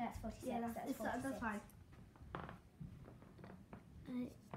That's 46. Yeah, that's, that's, 46. that's fine. Uh,